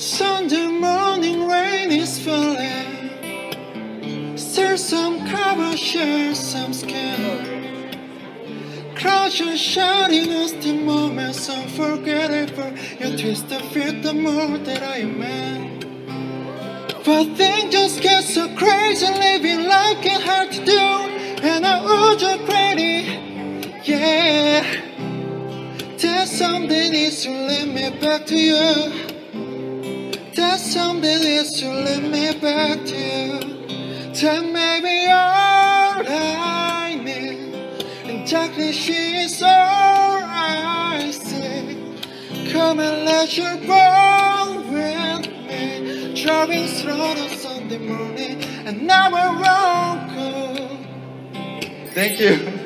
Sunday morning rain is falling. Still some cover, share some skin Crouch and shining us the moments unforgettable You twist the feel the more that I am in. But things just get so crazy Living life can hard to do And I urge you crazy, yeah. There's something needs to lead me back to you. That something needs to lead me back to you. That may be all I need, and darkness is all I see. Come and let your bond with me, driving through the Sunday morning, and now we're all good. Thank you.